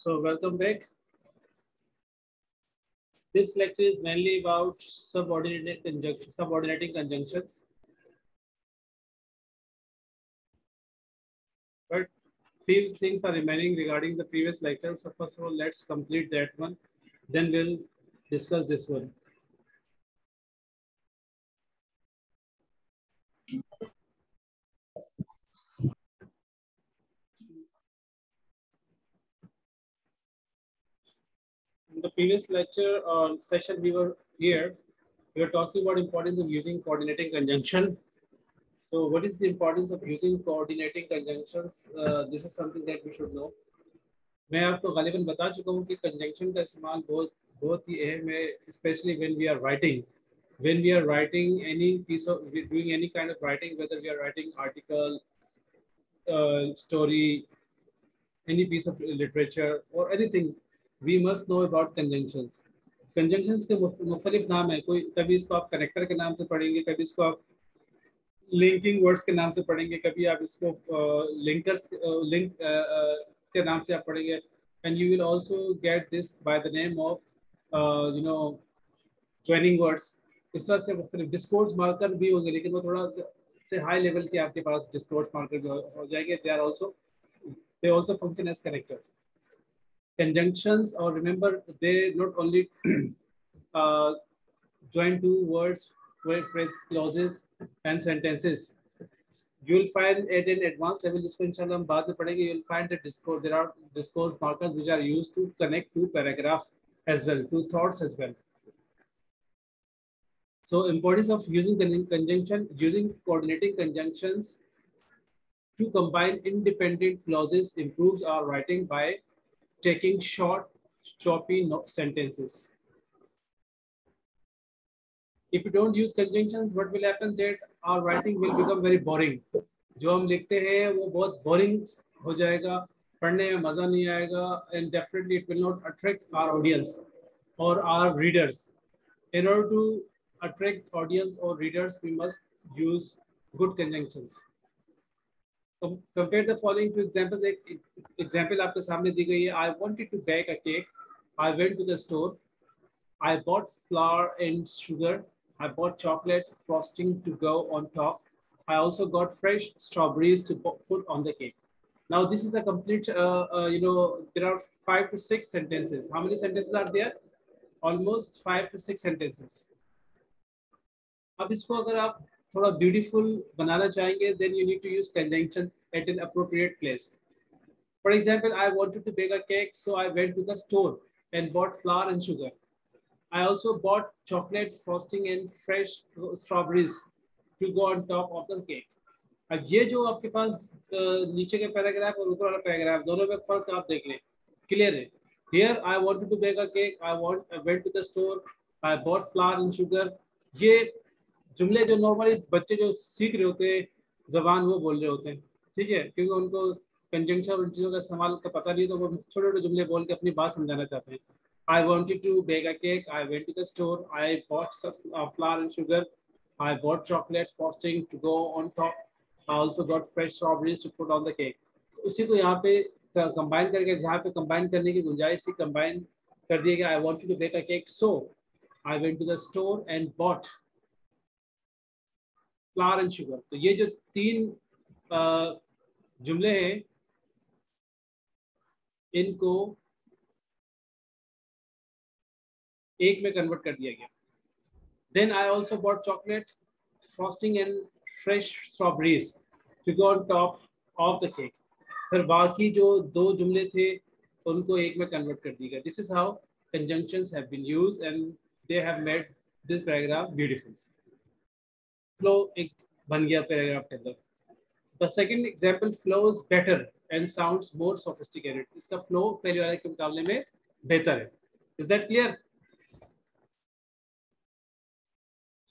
So welcome back. This lecture is mainly about conjunction, subordinating conjunctions. But few things are remaining regarding the previous lecture. So first of all, let's complete that one. Then we'll discuss this one. In the previous lecture or session we were here, we were talking about importance of using coordinating conjunction. So what is the importance of using coordinating conjunctions? Uh, this is something that we should know. मैं आपको गालिबन बता चुका हूँ कि conjunction का इस्तेमाल बहुत बहुत ही अहम है specially when we are writing when we are writing any piece of doing any kind of writing whether we are writing article uh, story any piece of literature or anything we must know about conjunctions. Conjunctions के मुख्तलिफ़ नाम है। कोई, कभी इसको आप connector के नाम से पढ़ेंगे, कभी इसको आप लिंकिंग वर्ड्स के नाम से पढ़ेंगे, कभी आप इसको लिंकर्स लिंक के नाम से आप पढ़ेंगे। And you will also get this by the name of you know joining words इस तरह से मुख्तलिफ़ डिस्कोर्स मार्कर भी होंगे, लेकिन वो थोड़ा से हाई लेवल के आपके पास डिस्कोर्स मार्कर भी हो जाएँगे। They are also they also function as connector conjunctions or remember they not only uh, join two words phrases clauses and sentences. You will find at an advanced level hum baad mein padhenge you will find that discourse there are discourse markers which are used to connect two paragraphs as well two thoughts as well. So importance of using conjunction using coordinating conjunctions to combine independent clauses improves our writing by taking short, choppy sentences. If you don't use conjunctions, what will happen that our writing will become very boring. जो हम लिखते हैं वो बहुत boring हो जाएगा पढ़ने में मजा नहीं आएगा and definitely it will not attract our audience or our readers. In order to attract audience or readers, we must use good conjunctions. compare the following two examples example आपके सामने दी गई है I wanted to bake a cake I went to the store I bought flour and sugar I bought chocolate frosting to go on top I also got fresh strawberries to put on the cake now this is a complete uh, uh, you know there are five to six sentences how many sentences are there almost five to six sentences अब इसको अगर आप थोड़ा beautiful बनाना चाहेंगे then you need to use conjunction at an appropriate place for example I wanted to bake a cake so I went to the store and bought flour and sugar I also bot chocolate frosting and fresh strawberries to go on top of the cake अब ये जो आपके पास नीचे के paragraph और ऊपर वाला paragraph दोनों में फर्क आप देख लें क्लियर है here I wanted to bake a cake I want I went to the store I bought flour and sugar ये जुमले जो नॉर्मली बच्चे जो सीख रहे होते हैं जबान वो बोल रहे होते हैं। ठीक है? क्योंकि उनको कंजंक्शन और चीज़ों का इस्तेमाल का पता नहीं तो वो छोटे छोटे जुमले बोल के अपनी बात समझाना चाहते हैं। I wanted to bake a cake I went to the store I bought flour and sugar I bought chocolate frosting to go on top I also got fresh strawberries to put on the cake उसी को यहाँ पे combine करके, जहाँ पे combine करने की गुंजाइश थी कंबाइन कर दिया गया। I want to bake a cake so I went to the store and bought flour and sugar तो ये जो तीन जुमले हैं, इनको एक में कन्वर्ट कर दिया गया। Then I also bought chocolate frosting and fresh strawberries to go on top of the cake फिर बाकी जो दो जुमले थे, उनको एक में कन्वर्ट कर दिया गया। This is how conjunctions have been used and they have made this paragraph beautiful. Flow एक बन गया पैराग्राफ के अंदर the second example flows better and sounds more sophisticated इसका फ्लो पहले वाले के मुकाबले में बेहतर है is that clear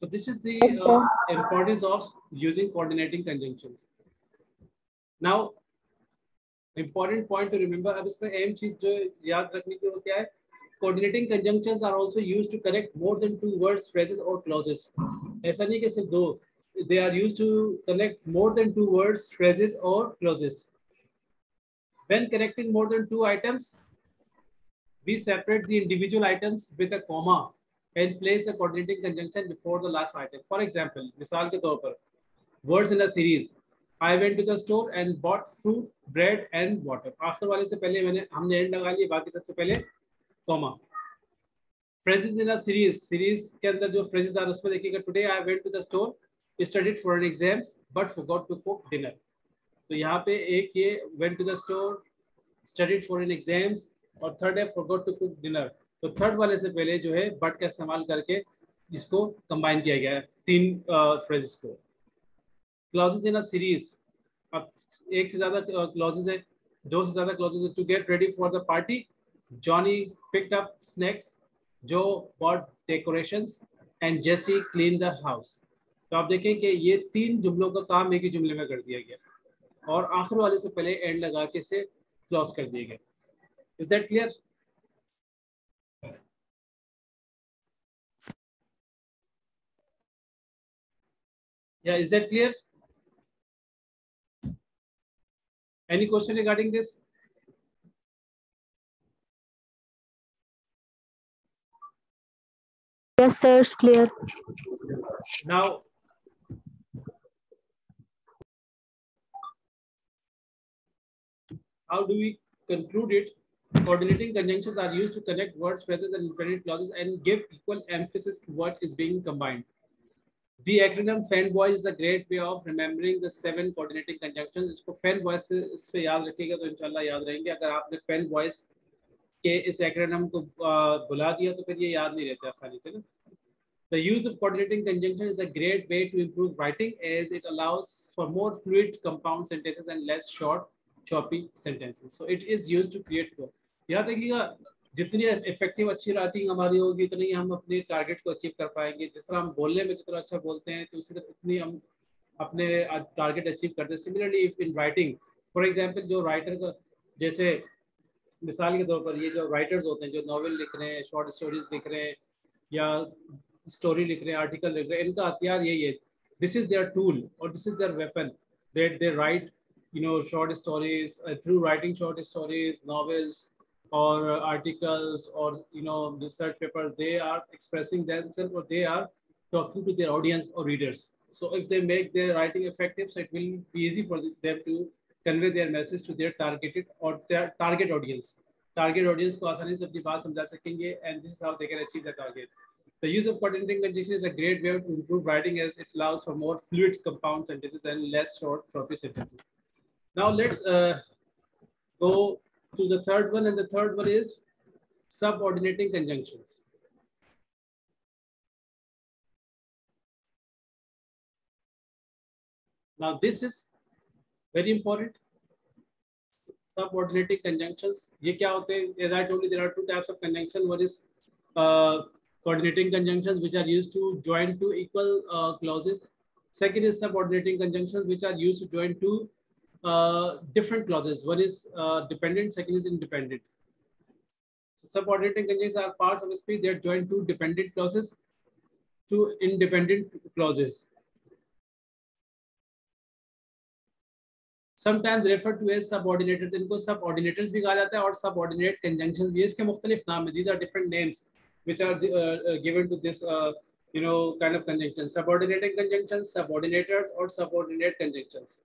so this is the uh, importance of using coordinating conjunctions now important point to remember अब इसमें अहम चीज़ जो याद रखने की वो क्या है coordinating conjunctions are also used to connect more than two words phrases or clauses ऐसा नहीं कि सिर्फ़ दो they are used to connect more than two words phrases or clauses when connecting more than two items we separate the individual items with a comma and place the coordinating conjunction before the last item. For example, misal ke taur par, words in a series. I went to the store and bought fruit, bread and water. After वाले से पहले मैंने हमने end लगा लिया बाकी सबसे पहले comma. Phrases in a series. Series के अंदर जो phrases are उसमें देखिएगा today I went to the store, studied for an exams but forgot to cook dinner. तो यहाँ पे एक ये went to the store, studied for an exams और third है forgot to cook dinner. तो थर्ड वाले से पहले जो है बट का इस्तेमाल करके इसको कंबाइन किया गया है तीन फ्रेजेस को क्लॉजेज इन अ सीरीज़ अब एक से ज़्यादा क्लॉजेज है दो से ज़्यादा क्लॉजेज है to get ready for the party Johnny picked up snacks Joe bought decorations and Jessie clean the house तो आप देखें कि ये तीन जुमलों का काम एक ही जुमले में कर दिया गया और आखिर वाले से पहले एंड लगा के से क्लॉज कर दिए गए इज़ दैट क्लियर या is that clear? Any question regarding this? Yes, sir, it's clear. Now, how do we conclude it? Coordinating conjunctions are used to connect words, phrases, and independent clauses and give equal emphasis to what is being combined. The acronym FANBOYS is a great way of remembering the seven coordinating conjunctions. इसको FANBOYS से इस पे याद रखिएगा तो इंशाल्लाह याद रहेंगे अगर आपने FANBOYS के इस acronym को बुला दिया तो फिर ये याद नहीं रहते आसानी से ना The use of coordinating conjunction is a great way to improve writing as it allows for more fluid compound sentences and less short choppy sentences. So it is used to create flow. याद रखिएगा, जितनी effective अच्छी writing हमारी होगी, उतनी हम अपने target को अचीव कर पाएँगे जिस तरह हम बोलने में जितना अच्छा बोलते हैं तो उसी तरह उतनी हम अपने टारगेट अचीव करते हैं similarly in writing for example जो राइटर का, जैसे मिसाल के तौर पर ये जो राइटर्स होते हैं, जो नॉवल लिख रहे हैं शॉर्ट स्टोरीज लिख रहे हैं, या स्टोरी लिख रहे हैं आर्टिकल लिख रहे हैं, इनका हथियार यही है दिस इज़ देयर टूल और this is their weapon that they write you know short stories uh, through writing short stories novels or uh, articles or you know research papers they are expressing themselves or they are talking to their audience or readers. So if they make their writing effective so it will be easy for them to convey their message to their targeted or their target audience. Target audience ko aasani se apni baat samjha sakenge and this is how they can achieve the target. The use of coordinating conjunction is a great way to improve writing as it allows for more fluid compound sentences and less short choppy sentences now let's uh, go to the third one, and the third one is subordinating conjunctions. Now this is very important. Subordinating conjunctions. ये क्या होते हैं? As I told you, there are two types of conjunction. One is uh, coordinating conjunctions, which are used to join two equal uh, clauses. Second is subordinating conjunctions, which are used to join two uh, different clauses. One is uh, dependent, second is independent. So subordinating conjunctions are parts of a speech that join two dependent clauses to independent clauses. Sometimes referred to as subordinators. इनको subordinators भी कहा जाता है और subordinate conjunctions भी इसके मुख्तलिफ नाम हैं. These are different names which are uh, given to this uh, you know kind of conjunction. Subordinating conjunctions, subordinators or subordinate conjunctions.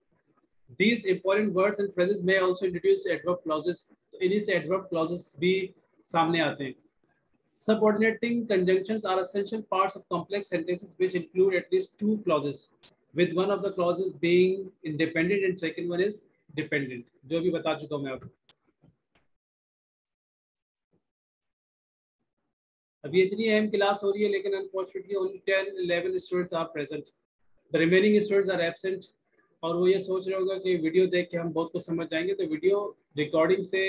These important words and phrases may also introduce adverb clauses. इन्हीं से adverb clauses भी सामने आते हैं. Subordinating conjunctions are essential parts of complex sentences which include at least two clauses, with one of the clauses being independent and second one is dependent. जो भी बता चुका हूँ मैं आपको. अभी इतनी अहम क्लास हो रही है लेकिन unfortunately only 10 11 students are present the remaining students are absent और वो ये सोच रहे होगा कि वीडियो देख के हम बहुत कुछ समझ जाएँगे तो वीडियो रिकॉर्डिंग से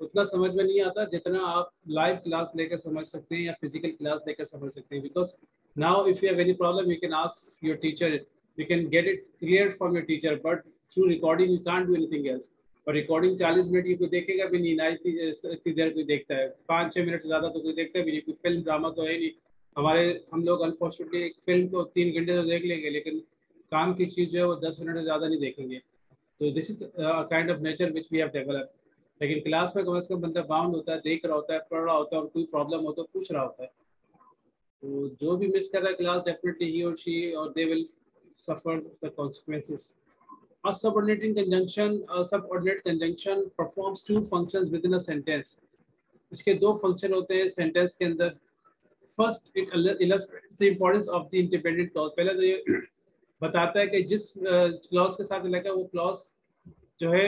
उतना समझ में नहीं आता जितना आप लाइव क्लास लेकर समझ सकते हैं या फ़िज़िकल क्लास लेकर समझ सकते हैं। Because now if you have any problem you can ask your teacher you can get it clear from your teacher but through recording you can't do anything else और रिकॉर्डिंग चालीस minute की कोई देखेगा भी नहीं, ना इतनी देर कोई देखता है। पाँच छः मिनट से ज़्यादा तो कोई देखता भी नहीं, कोई फ़िल्म ड्रामा तो है नहीं। हमारे, हम लोग अनफॉर्चुनेटली एक फ़िल्म को तीन घंटे तो देख लेंगे, लेकिन काम की चीज़ जो है वो दस मिनट से ज़्यादा नहीं देखेंगे। तो this is kind of nature which we have develop लेकिन क्लास में कम से कम बंदा बाउंड होता है देख रहा होता है पढ़ रहा होता है और कोई प्रॉब्लम हो तो पूछ रहा होता है। तो जो भी मिस कर रहा है क्लास डेफिनेटली ही और शी और they will suffer the consequences A subordinating conjunction, a subordinate conjunction performs two functions within a sentence. इसके दो फ़ंक्शन होते हैं सेंटेंस के अंदर। First it illustrates the importance of the independent clause पहले तो ये बताता है कि जिस क्लॉज के साथ लगा वो क्लॉज जो है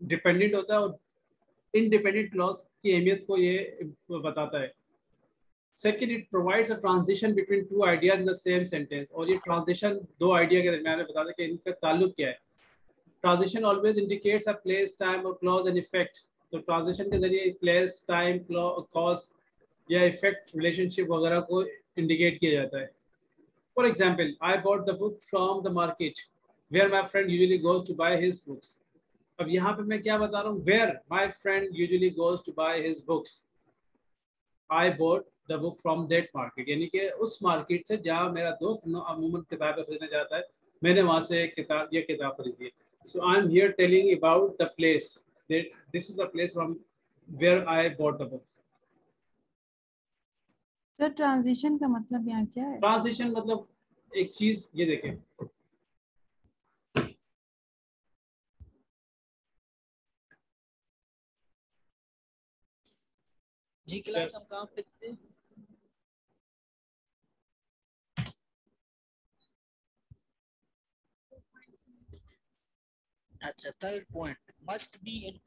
डिपेंडेंट होता है और इनडिपेंडेंट क्लॉज की अहमियत को ये बताता है। Second it provides a transition between two idea in the same sentence और ये ट्रांजिशन दो आइडिया के दरमियान में बताता है कि इनका ताल्लुक क्या है। Transition always indicates a place time और क्लॉज एंड इफ़ेक्ट तो ट्रांजिशन के ज़रिए प्लेस टाइम कॉज या इफ़ेक्ट रिलेशनशिप वगैरह को इंडिकेट किया जाता है। For example, I bought the book from the market where my friend usually goes to buy his books. ab yahan pe main kya bata raha hu where my friend usually goes to buy his books. I bought the book from that market. यानी कि उस market से जहाँ मेरा दोस्त अमूमन किताबें खरीदने जाता है मैंने वहाँ से एक किताब ये किताब खरीदी so i am here telling about the place that this is a place from where i bought the books तो ट्रांजिशन का मतलब यहाँ क्या है? ट्रांजिशन मतलब एक चीज़ ये देखें। जी क्लास हम कहाँ पे थे? अच्छा third point must be in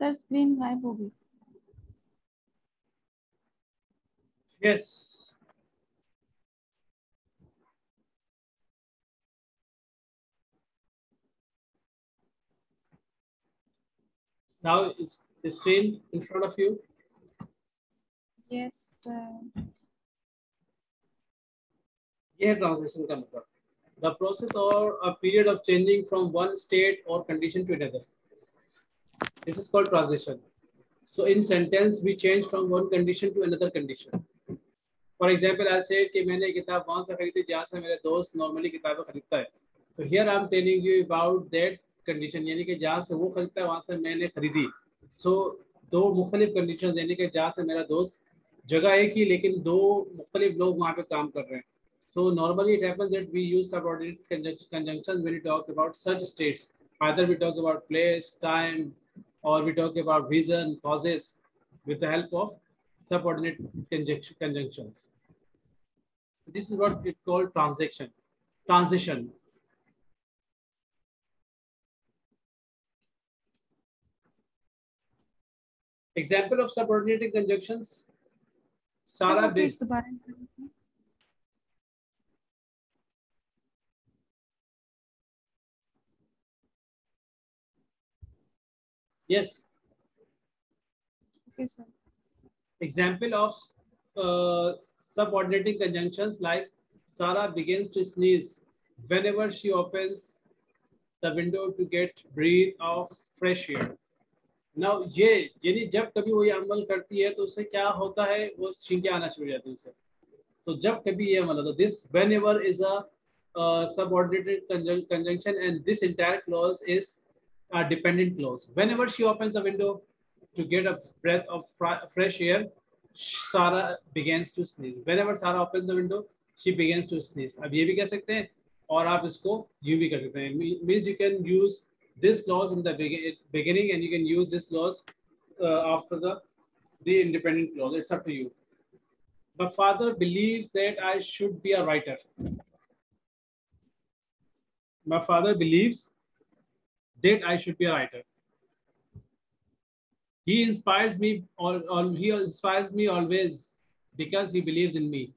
sir screen गायब होगी yes now is the screen in front of you? ये ट्रांजिशन का मतलब द प्रोसेस और a period of changing from one state और condition to another This is called transition. So in sentence we change from one condition to another condition. For example, I said कि मैंने किताब वहाँ से खरीदी जहाँ से मेरे दोस्त normally किताबें खरीदता है. So here I'm telling you about that condition यानी कि जहाँ से वो खरीदता है वहाँ से मैंने खरीदी so, दो मुख्तलिफ़ कंडीशन यानी कि जहाँ से मेरा दोस्त जगह एक ही लेकिन दो मुख्तलिफ़ लोग वहाँ पे काम कर रहे हैं so normally it happens that we use subordinate conjunction when we talk about such states either we talk about place time or we talk about reason causes with the help of subordinate conjunctions. This is what it called transaction transition. Example of subordinating conjunctions. Sarah please Yes. Okay, sir. Example of uh, subordinating conjunctions like Sarah begins to sneeze whenever she opens the window to get breathe of fresh air. ना ये यानी जब कभी वो ये अमल करती है तो उससे क्या होता है वो छींके आना शुरू हो जाती है उसे तो जब कभी ये अमल होता है this whenever is a subordinated conjunction and this entire clause is a dependent clause whenever she opens the window to get a breath of fresh air Sarah begins to sneeze whenever Sarah opens the window she begins to sneeze अब ये भी कह सकते हैं और आप इसको यूं भी कर सकते हैं means you can use this clause in the beginning and you can use this clause uh, after the, the independent clause. It's up to you. My father believes that I should be a writer. My father believes that I should be a writer. He inspires me, or, or he inspires me always because he believes in me.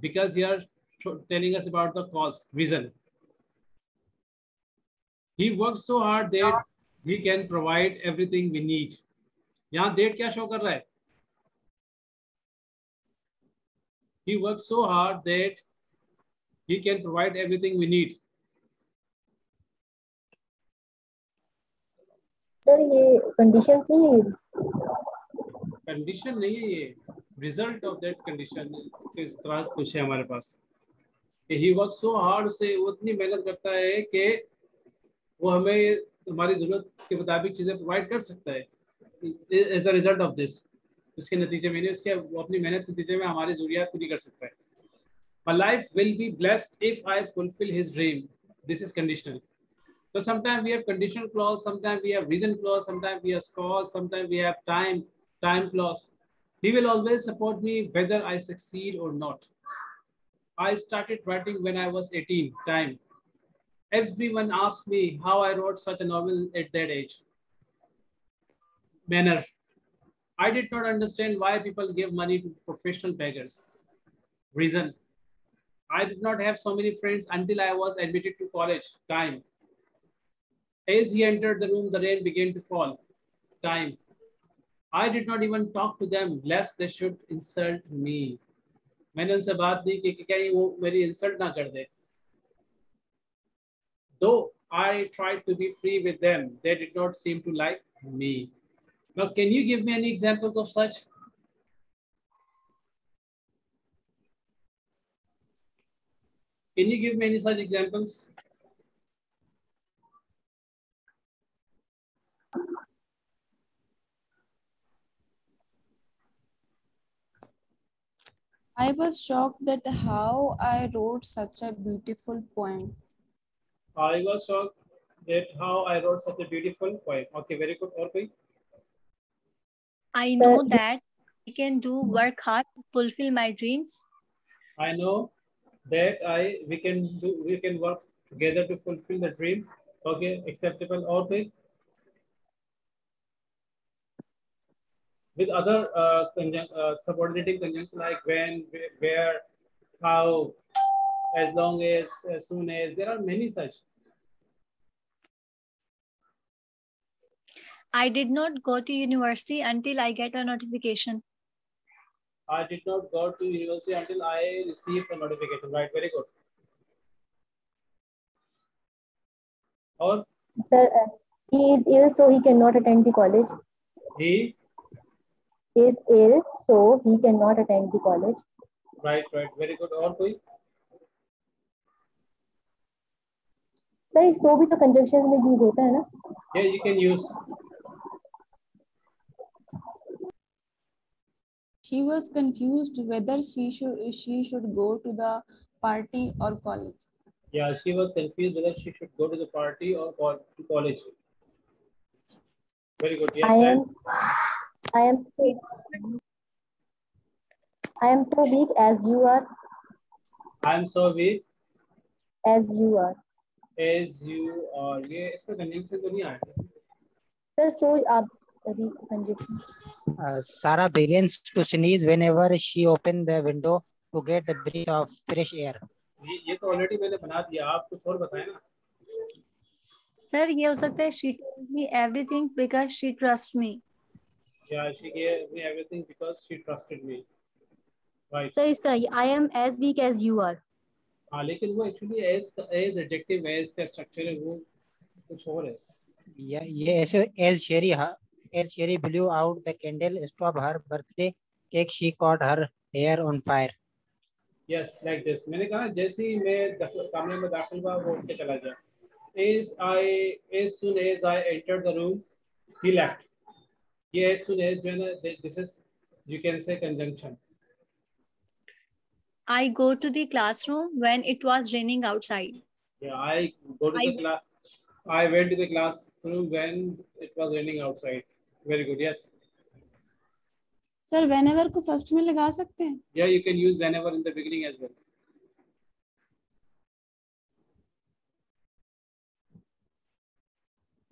Because he are telling us about the cause, reason. he works so hard that we can provide everything we need यहाँ date क्या show कर रहा है he works so hard that he can provide everything we need sir ये condition थी condition नहीं है ये. रिज़ल्ट ऑफ़ दैट कंडीशन इस तरह कुछ है हमारे पास. ही वर्क सो हार्ड से वो इतनी मेहनत करता है कि वो हमें हमारी ज़रूरत के मुताबिक चीज़ें प्रोवाइड कर सकता है. As a result of this उसके नतीजे में नहीं, उसके वो अपनी मेहनत के नतीजे में हमारी जरूरियात पूरी कर सकता है. My life will be blessed if I fulfill his dream. This is conditional. So sometimes we have conditional clause, sometimes we have reason clause, sometimes we have cause, sometimes we have time, time clause. He will always support me whether I succeed or not. I started writing when I was 18, time. Everyone asked me how I wrote such a novel at that age. Manner. I did not understand why people give money to professional beggars. Reason. I did not have so many friends until I was admitted to college. Time. As he entered the room, the rain began to fall. Time. I did not even talk to them lest they should insult me. मैंने उनसे बात नहीं की कि कहीं वो मेरी insult ना कर दे Though I tried to be free with them, they did not seem to like me. Now, can you give me any examples of such? Can you give me any such examples? I was shocked that how I wrote such a beautiful poem. I was shocked that how I wrote such a beautiful poem. Okay, very good. Or koi? I know uh, that I can do work hard to fulfill my dreams. I know that I we can do we can work together to fulfill the dream. Okay, acceptable. Or koi? With other uh, conjun- uh, subordinating conjunctions like when, where, where, how, as long as, as soon as. There are many such. I did not go to university until I get a notification. I did not go to university until I received a notification. Right, very good. Or Sir, uh, he is ill, so he cannot attend the college. he, Is ill, so he cannot attend the college. right, right, very good. और कोई sir इस so भी तो conjunction में use होता है ना Yeah, you can use. She was confused whether she should she should go to the party or college. Yeah, she was confused whether she should go to the party or go to college. Very good. Yes, I am and I am I am so weak as you are I am so weak as you are. as you are. ये इसका conjunction तो नहीं आया. Sir so आप अभी conjunction Uh, Sarah begins to sneeze whenever she opens the window to get a breath of fresh air. ये ये तो already मैंने बना दिया. आप कुछ और बताएं ना. सर ये हो सकता है she told me everything because she trusts me. Yeah, she gave me everything because she trusted me. Right. So it's the I am as weak as you are. हाँ लेकिन वो actually as as adjective as का structure है वो कुछ और है या ये ऐसे as Sherry as Sherry blew out the candle stop her birthday cake she caught her hair on fire yes like this मैंने कहा जैसे ही मैं कमरे में दाखिल हुआ वो उठ के चला गया as I as soon as I entered the room he left ये as soon as जो है ना this is you can say conjunction I go to the classroom when it was raining outside. yeah I go to the I- class I went to the classroom when it was raining outside very good yes sir whenever को first में लगा सकते हैं yeah you can use whenever in the beginning as well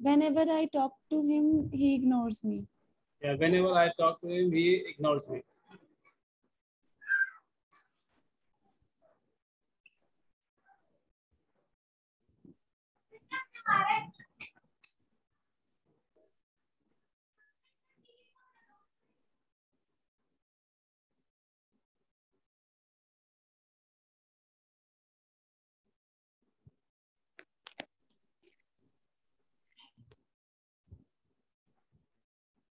whenever I talk to him he ignores me yeah whenever I talk to him he ignores me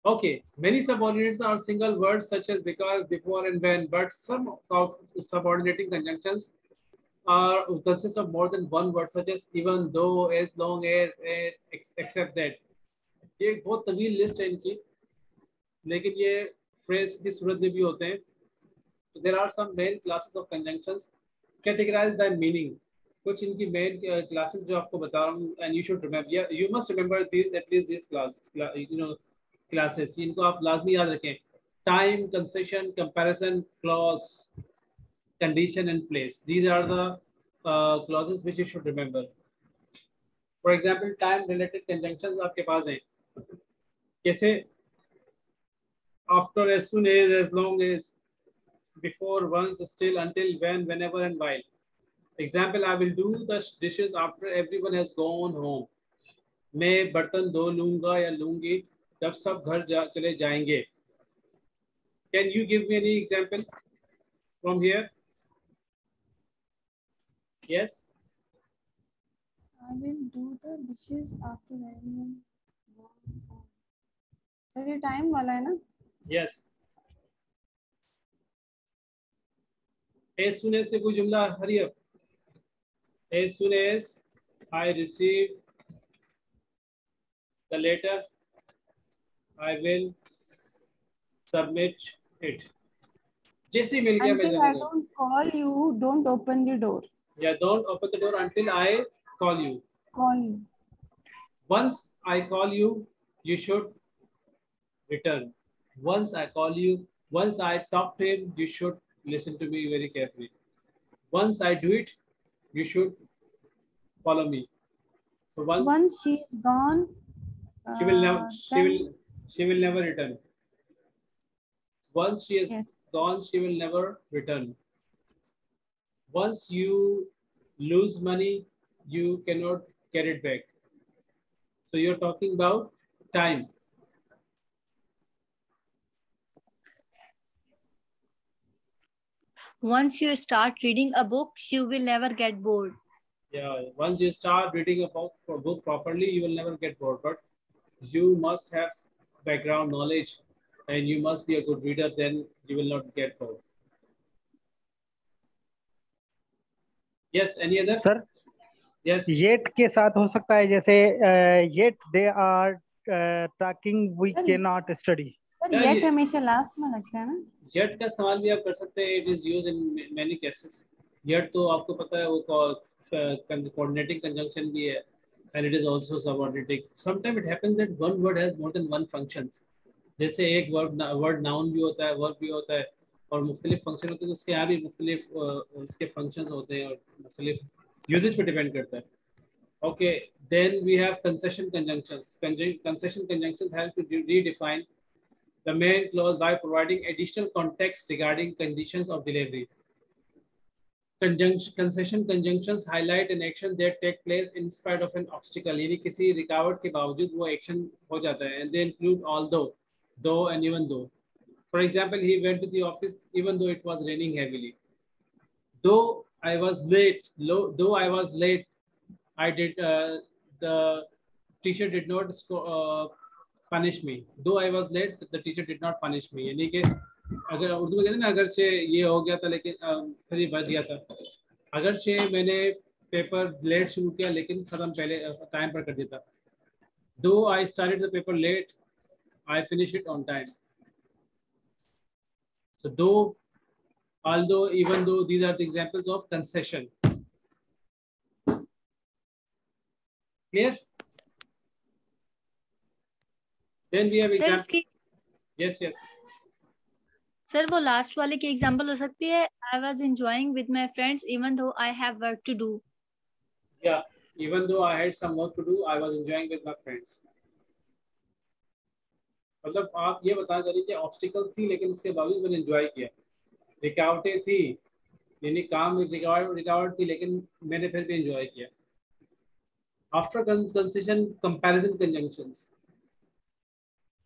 Okay, many subordinates are single words such as because, before, and when, but some of subordinating conjunctions are consist of more than one word such as even though as long as, as ex- except that ये एक बहुत तवील list है इनकी लेकिन ये phrase की सूरत में भी होते हैं there are some main classes of conjunctions categorized by meaning कुछ इनकी मेन क्लासेस जो आपको बता रहा हूँ and you should remember you must remember this at least this class you no classes इनको आप लाजमी याद रखें time concession comparison clause condition and place these are the clause which you should remember for example time related conjunction आपके पास हैं। कैसे? After as soon as as long as before once still until when whenever and while example I will do the dishes after every one has gone home मैं बर्तन धो लूँगा या लूँगी जब सब घर जा, चले जाएँगे can you give me any example from here yes i will do the dishes after everyone sir ye time wala hai na yes as soon as se koi jumla hurry up as soon as i receive the letter I will submit it. Jesse will Until I don't call you, don't open the door. Yeah, don't open the door until I call you. Call you. Once I call you, you should return. Once I call you, once I talk to him, you should listen to me very carefully. Once I do it, you should follow me. So once, once she is gone, she will never, uh, she will she will never return. Once she is yes. gone she will never return. Once you lose money you cannot get it back. So you're talking about time. Once you start reading a book, you will never get bored. yeah once you start reading a book, a book properly you will never get bored. But you must have background knowledge and you must be a good reader then you will not get bored. Yes any other? Sir yes. Yet के साथ हो सकता है जैसे yet they are talking we Sir, can not study Yeah, yet हमेशा last में लगता है ना? जेट का सवाल भी आप कर सकते हैं it is use in many cases yet तो आपको पता है वो कोऑर्डिनेटिंग कंजंक्शन भी है। And it is also subordinating sometime it happens that one word has more than one functions जैसे एक वर्ड वर्ड नाउन भी होता है वर्ब भी होता है और मुख्तलिफ़ फ़ंक्शन होते हैं तो उसके यहाँ भी मुख्तलिफ़ उसके फ़ंक्शंस होते हैं और मुख्तलिफ़ यूजेज पे डिपेंड करता है okay then we have concession conjunctions Conjun- concession conjunctions help to de- redefine the main clause by providing additional context regarding conditions of delivery. Conjunction conjunction highlight an action that take place in spite of an obstacle यानी किसी रिकावट के बावजूद वो action हो जाता है and they include all though though and even though. For example he went to the office even though it was raining heavily though I was late though I was late I did the teacher did not punish me though I was late the teacher did not punish me यानी कि अगर उर्दू में कहते हैं ना अगर से ये हो गया था लेकिन फिर ये बच गया था। अगर से मैंने पेपर लेट शुरू किया लेकिन खत्म पहले टाइम पर कर दिया था। Though I started the paper late I finish it on time so though although even though these are the examples of concession clear? Then we have example yes yes sir वो last वाले की example हो सकती है I was enjoying with my friends even though I have work to do. yeah even though i had some work to do i was enjoying with my friends मतलब आप ये बता रहे कि ऑब्स्टिकल थी लेकिन उसके बावजूद मैंने एंजॉय किया रिकावटें थी यानी काम में रिकावट रिकावट थी लेकिन मैंने फिर भी एंजॉय किया after concession comparison conjunctions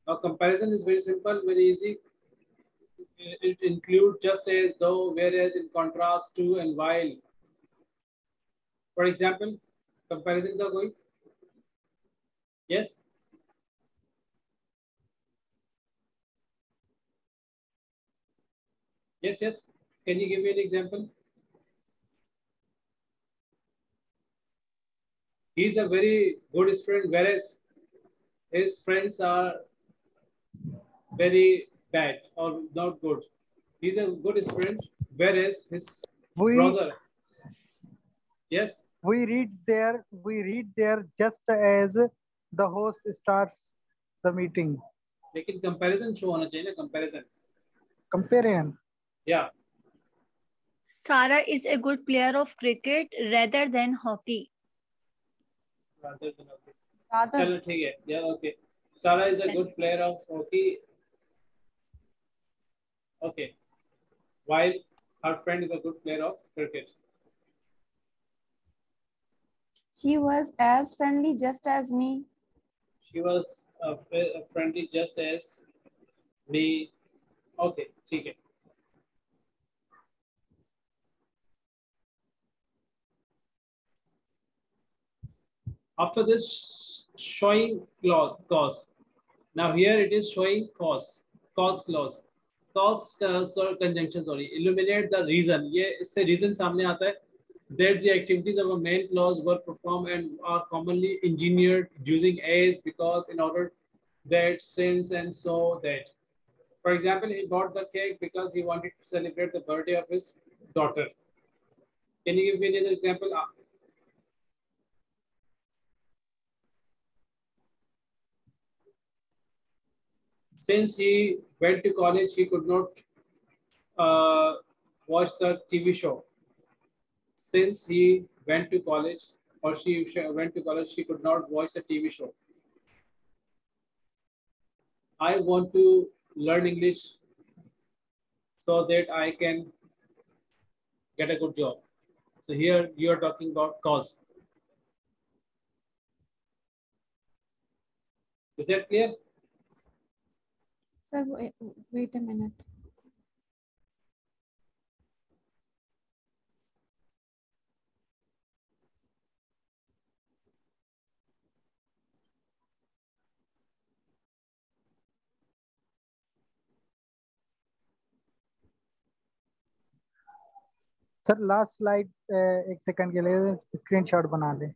Now comparison is very simple, very easy. it include just as though whereas in contrast to and while. For example comparisons the going yes? Yes yes. Can you give me an example? He's a very good student whereas his friends are very bad or not good. He's a good student, whereas his We brother. Yes. we read there we read there just as the host starts the meeting. लेकिन comparison show होना चाहिए ना comparison. Comparison. Yeah. Sarah is a good player of cricket rather than hockey. Rather than okay. Rather, चलो ठीक है. Yeah. Okay. Sarah is a good player of hockey. Okay. While her friend is a good player of cricket. she was as friendly just as me. She was uh, fri- uh, friendly just as me. Okay, ठीक है. After this, showing clause, cause. Now here it is showing cause, cause clause. Cause uh, sorry, conjunction, sorry. Illuminate the reason. ये इससे reason सामने आता है that the activities of a main clause were performed and are commonly engineered using as because in order that since and so that. For example, he bought the cake because he wanted to celebrate the birthday of his daughter. Can you give me another example? Since he went to college, he could not uh, watch the TV show since he went to college or she went to college, she could not watch the TV show. I want to learn English so that I can get a good job. So here you are talking about cause. Is that clear? Sir, wait, a minute. Sir last slide एक second के लिए screenshot बना ले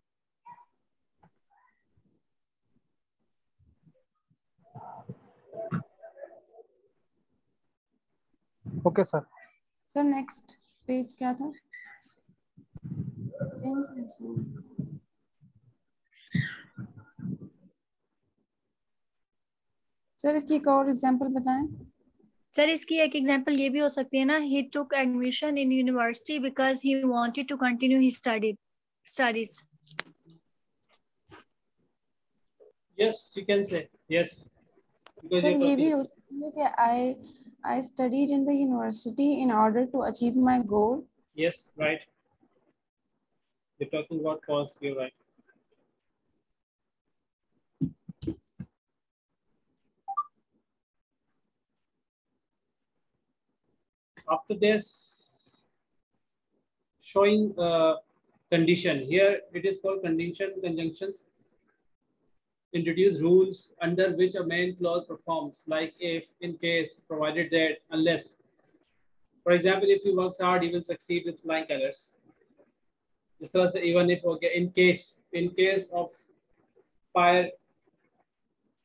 okay sir. Sir next page क्या था. Sir इसकी एक और एग्जांपल बताएँ। सर इसकी एक एग्जांपल ये भी हो सकती है ना he took admission in university because he wanted to continue his study studies you can say yes. Because sir ये भी हो सकती है कि I I studied in the university in order to achieve my goal. Yes, right. You're talking about cause, you're right. After this, showing a condition. Here it is called condition conjunctions introduce rules under which a main clause performs, like if, in case, provided that, unless. For example, if he works hard, he will succeed with flying colors. Even if, okay, in case, in case of fire,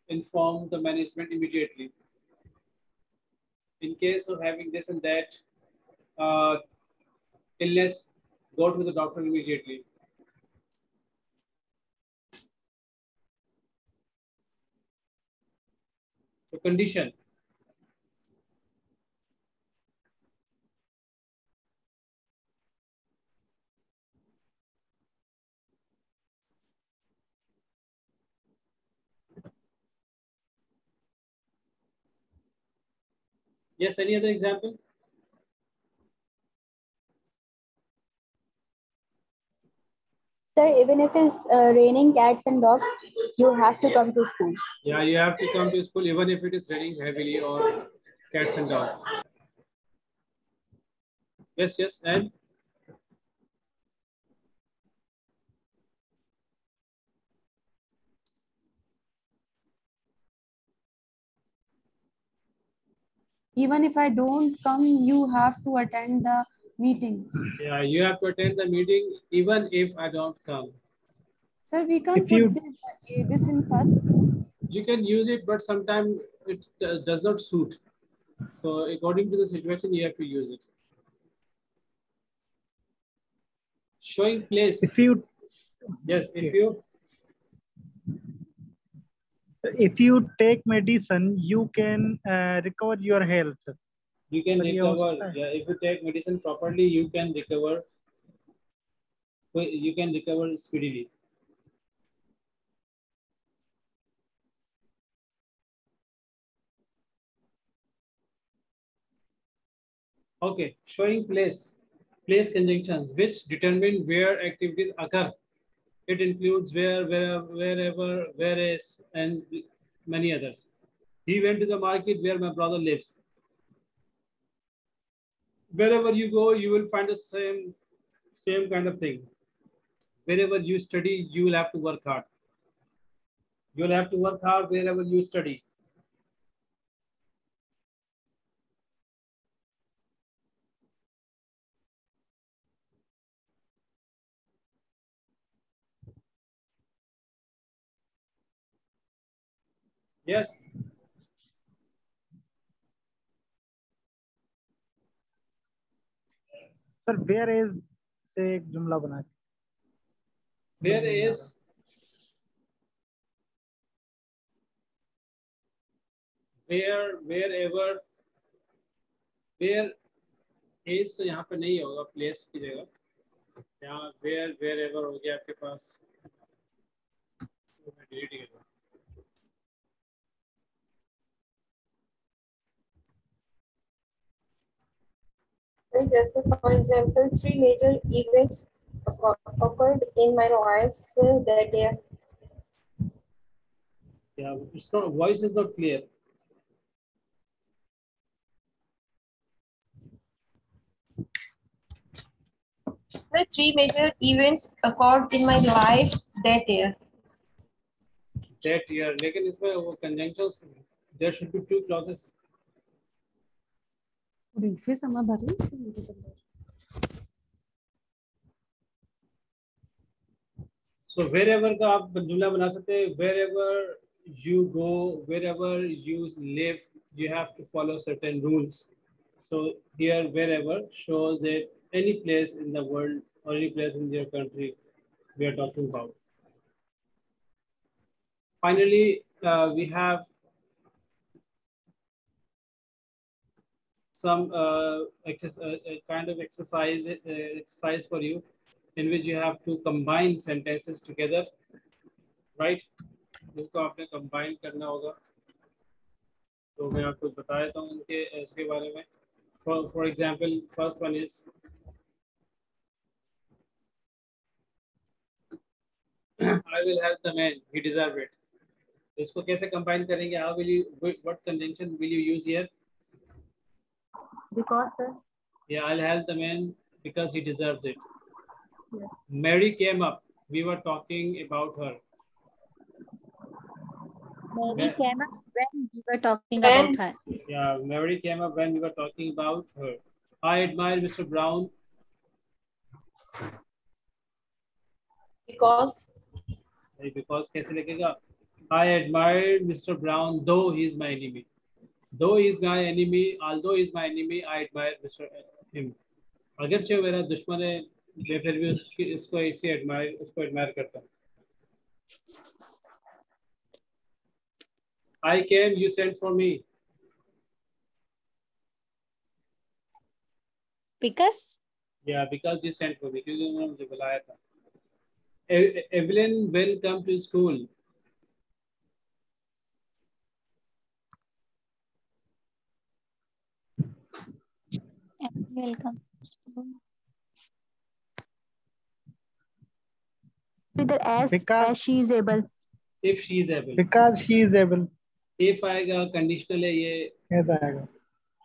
inform the management immediately. In case of having this and that uh, illness, go to the doctor immediately. The condition. Yes any other example Sir, even if it's uh, raining cats and dogs, you have to come to school. Yeah, you have to come to school even if it is raining heavily or cats and dogs. Yes, yes, and even if i don't come you have to attend the meeting yeah, you have to attend the meeting even if I don't come. Sir, we can't If put you- this, uh, this in first. You can use it, but sometimes it uh, does not suit. So according to the situation, you have to use it. Showing place. If you yes, if you if you take medicine, you can uh, recover your health. You can But you also- recover. Yeah, if you take medicine properly, you can recover. You can recover speedily. Okay, showing place, place conjunctions which determine where activities occur. It includes where, where, wherever, where is, and many others. He went to the market where my brother lives. Wherever you go, you will find the same, same kind of thing. Wherever you study, you will have to work hard. You will have to work hard wherever you study. Yes. Sir where is से एक जुमला बना के। Where is where wherever where is यहाँ पे नहीं होगा place की जगह। यहाँ वेयर वेयर एवर हो गया आपके पास। तो डिलीट कर दूँ। Just for example, three major events occur- occurred in my life uh, that year. Yeah, it's not voice is not clear. The three major events occurred in my life that year. That year, लेकिन इसमें वो conjunctions there should be two clauses. Refresh sama baru. So wherever का आप जुमला बना सकते हैं wherever you go wherever you live you have to follow certain rules. So here wherever shows it any place in the world or any place in your country we are talking about. Finally, uh, we have some uh, exercise, uh, uh, kind of exercise uh, exercise for you in which you have to combine sentences together, right? जिनको आपने combine करना होगा तो मैं आपको बता देता हूँ उनके इसके बारे में for, for example first one is I will help the man he deserve it इसको कैसे combine करेंगे how will you what conjunction will you use here Because sir, yeah I'll help the man because he deserves it Yes. Mary came up we were talking about her Mary When- came up when we were talking When- about her. Yeah, Mary came up when we were talking about her. I admire Mr. Brown because Hey, because कैसे लिखेगा? I admire Mr. Brown though he is my enemy. Though he is my enemy, although he is my enemy, I admire Mr. him. अगर से वो मेरा दुश्मन है मैं फिर भी उसकी इसको ऐसे एडमायर उसको एडमायर करता हूँ I came, you sent for me. Because Yeah, because you sent for me. क्योंकि उन्होंने मुझे बुलाया था. E- Evelyn will come to school. As Because- as she is able. If she is able. because she is able If आएगा conditional है ये ऐसा आएगा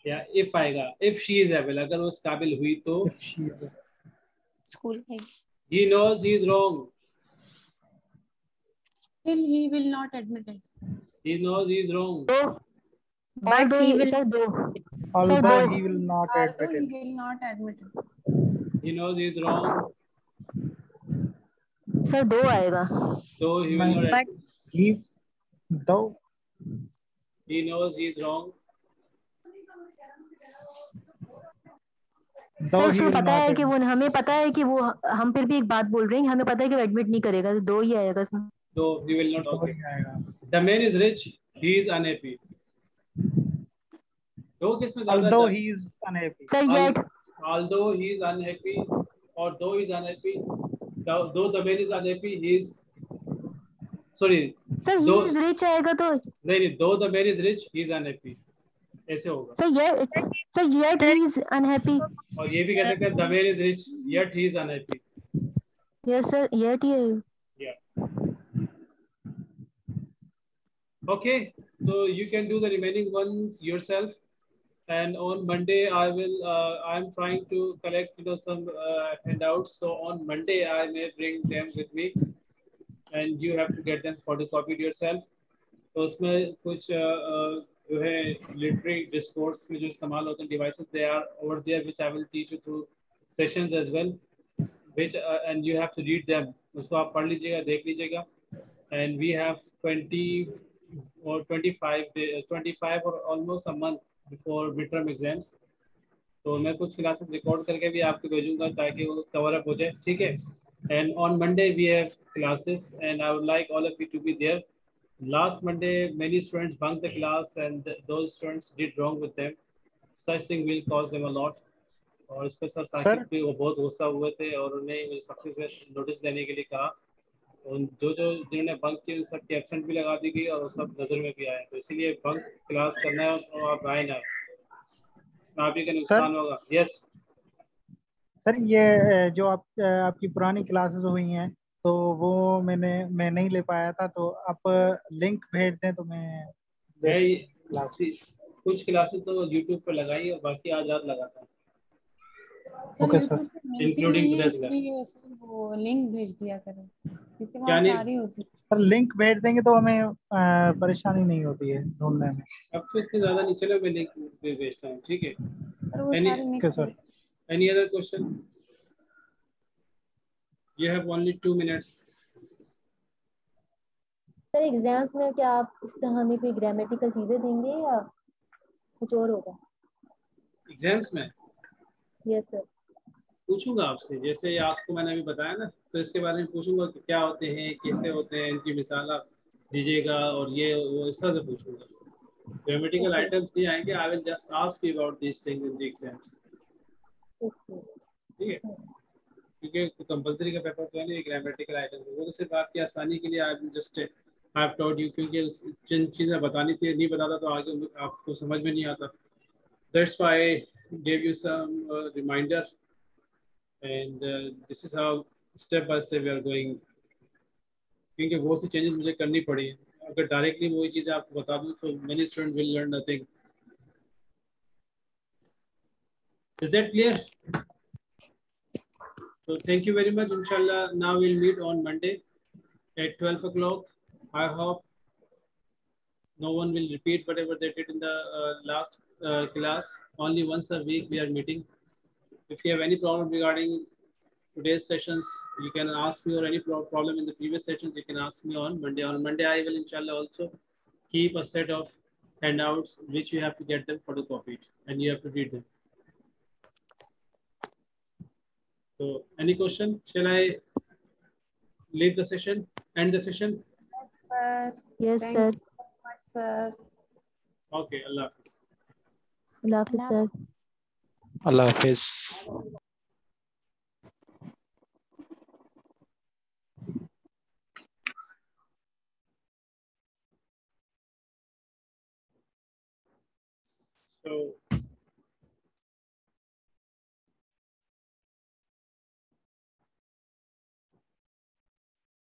या if आएगा if she is able अगर वो काबिल हुई तो. School he knows he is wrong. Still, he will not admit it. He knows he is wrong. Though, But although he will- sir, though. although though- he will not admit he it will not admit it. He knows he is wrong. Sir though आएगा So he will not. But he though He knows he is wrong. Sir उसको पता है कि वो हमें पता है कि वो हम फिर भी एक बात बोल रहे हैं हमें पता है कि वो एडमिट नहीं करेगा तो दो ही आएगा इसमें So he will not. दो Okay. ही आएगा The man is rich. He is unhappy. दो किसमें ज़्यादा although he is unhappy Al- yet although he is unhappy or though he is unhappy, though, the man is unhappy, he is sorry. Sir he though is rich आएगा तो नहीं नहीं though the man is rich, he is unhappy. ऐसे होगा sir ये sir yet he is unhappy और ये भी कह सकते हैं the man is rich yet he is unhappy. Yes sir yet he है Okay, so you can do the remaining ones yourself. And on Monday, I will. Uh, I'm trying to collect you know some uh, handouts. So on Monday, I may bring them with me, and you have to get them photocopied yourself. तो उसमें कुछ uh, uh, जो है literary discourse में जो इस्तेमाल होते हैं devices they are over there which I will teach you through sessions as well which uh, and you have to read them उसको आप पढ़ लीजिएगा देख लीजिएगा and we have 20 or 25 day, 25 or almost a before midterm exams तो मैं कुछ classes record करके भी आपको भेजूँगा ताकि वो कवर अप हो जाए ठीक है? And on Monday we have classes and I would like all of you to be there last Monday many students bunk the class and those students did wrong with them such thing will cause them a lot और इस साकिब भी वो बहुत गुस्सा हुए थे और उन्हें सबसे नोटिस देने के लिए कहा। जो जो जिन्होंने बंक किए उन सबकी एबसेंट भी लगा दी गई और सब नज़र में भी आए तो इसीलिए बंक क्लास करना है तो आप आए ना। इसमें आप ही का नुकसान होगा। यस सर ये जो आप आपकी पुरानी क्लासेस हुई हैं तो वो मैंने मैं नहीं ले पाया था तो आप लिंक भेज दें तो मैं मैं कुछ क्लासेस तो यूट्यूब पर लगाई और बाकी आज रात लगाता हूँ। सर Okay, यूट्यूब पे मिलती Including नहीं है today's class. इसलिए सर वो लिंक भेज दिया करें क्योंकि क्या नहीं- सारी होती है। सर लिंक भेज देंगे तो हमें परेशानी नहीं होती है ढूँढने में। अब तो इतनी ज़्यादा नहीं चलो मैं लिंक भेजता हूँ ठीक है? Sir sorry okay mix sir Any other question? You have only two minutes. Sir exams में क्या आप इसका हमें कोई ग्रामेटिकल चीज़ें देंगे या कुछ और होगा? एग्ज़ाम्स में? पूछूँगा आपसे जैसे आपको मैंने अभी बताया ना तो इसके बारे में पूछूँगा कि क्या होते हैं कैसे होते हैं इनकी मिसाल आप दीजिएगा और ये वो इस तरह से पूछूँगा। ग्रामेटिकल आइटम्स नहीं आएँगे I will just ask you about this thing in the exams ठीक है? क्योंकि कंपलसरी का पेपर तो है नहीं ग्रामेटिकल आइटम वो तो सिर्फ़ आपकी आसानी के लिए I just I taught you क्योंकि जिन चीज़ें बतानी थी नहीं बताता तो आगे आपको समझ में नहीं आता। That's why gave you some uh, reminder and uh, this is how step by step we are going क्योंकि वो सी चेंजेस मुझे करनी पड़ी अगर डायरेक्टली वही चीज़ें आपको बता दूँ तो many students will learn nothing is that clear so thank you very much inshallah now we'll meet on monday at 12 o'clock i hope no one will repeat whatever they did in the uh, last uh, class. Only once a week we are meeting. If you have any problem regarding today's sessions, you can ask me or any pro problem in the previous sessions, you can ask me on Monday. On Monday, I will inshallah also keep a set of handouts which you have to get them photocopied and you have to read them. So any question? Shall I leave the session, end the session? Yes, sir. Yes, Thank sir. You so much, sir. Okay, Allah Hafiz. Allah Hafiz. Allah. Allah